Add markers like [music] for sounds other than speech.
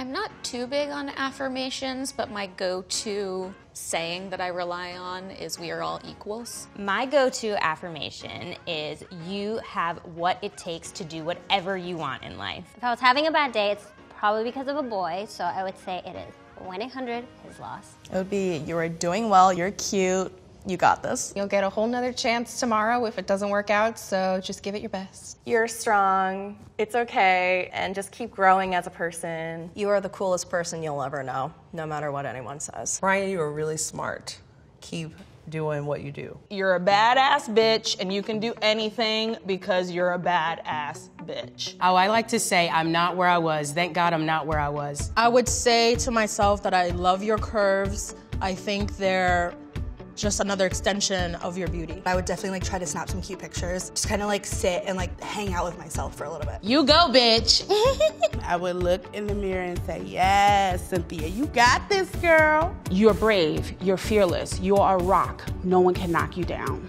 I'm not too big on affirmations, but my go to saying that I rely on is we are all equals. My go to affirmation is you have what it takes to do whatever you want in life. If I was having a bad day, it's probably because of a boy, so I would say it is 1 800 his loss. It would be you are doing well, you're cute, you got this. You'll get a whole nother chance tomorrow if it doesn't work out, so just give it your best. You're strong, it's okay, and just keep growing as a person. You are the coolest person you'll ever know, no matter what anyone says. Ryan, you are really smart. Keep doing what you do. You're a badass bitch and you can do anything because you're a badass bitch. Oh, I like to say I'm not where I was. Thank God I'm not where I was. I would say to myself that I love your curves. I think they're just another extension of your beauty. I would definitely like try to snap some cute pictures. Just kind of like sit and like hang out with myself for a little bit. You go, bitch. [laughs] I would look in the mirror and say, yes, Cynthia, you got this, girl. You're brave, you're fearless, you're a rock. No one can knock you down.